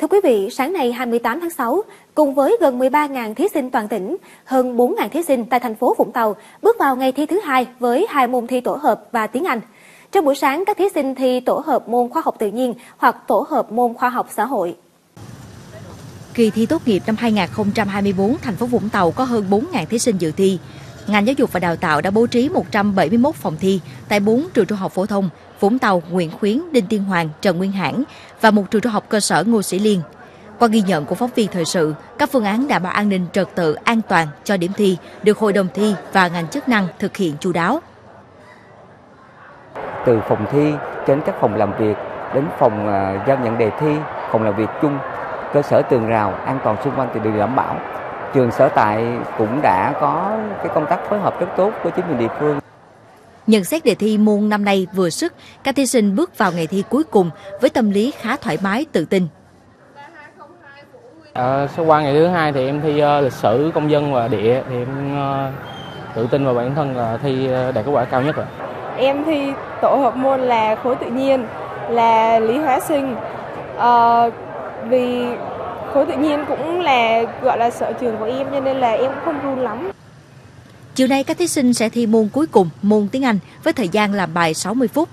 Thưa quý vị, sáng nay 28 tháng 6, cùng với gần 13.000 thí sinh toàn tỉnh, hơn 4.000 thí sinh tại thành phố Vũng Tàu bước vào ngày thi thứ hai với hai môn thi tổ hợp và tiếng Anh. Trong buổi sáng, các thí sinh thi tổ hợp môn khoa học tự nhiên hoặc tổ hợp môn khoa học xã hội. Kỳ thi tốt nghiệp năm 2024, thành phố Vũng Tàu có hơn 4.000 thí sinh dự thi. Ngành Giáo dục và Đào tạo đã bố trí 171 phòng thi tại 4 trường trung học phổ thông Vũng Tàu, Nguyễn Khuyến, Đinh Tiên Hoàng, Trần Nguyên Hãn và một trường trung học cơ sở Ngô Sĩ Liên. Qua ghi nhận của phóng viên thời sự, các phương án đảm bảo an ninh trật tự an toàn cho điểm thi được hội đồng thi và ngành chức năng thực hiện chu đáo. Từ phòng thi đến các phòng làm việc, đến phòng à, giao nhận đề thi, phòng làm việc chung, cơ sở tường rào an toàn xung quanh thì được đảm bảo. Trường sở tại cũng đã có cái công tác phối hợp rất tốt với chính quyền địa phương. Nhận xét đề thi môn năm nay vừa sức, các thí sinh bước vào ngày thi cuối cùng với tâm lý khá thoải mái, tự tin. À, sau qua ngày thứ hai thì em thi uh, lịch sử, công dân và địa thì em uh, tự tin vào bản thân là thi uh, đạt kết quả cao nhất rồi. Em thi tổ hợp môn là khối tự nhiên, là lý hóa sinh. Uh, vì khối tự nhiên cũng là gọi là sở trường của em cho nên là em cũng không run lắm. Chiều nay các thí sinh sẽ thi môn cuối cùng, môn tiếng Anh với thời gian làm bài 60 phút.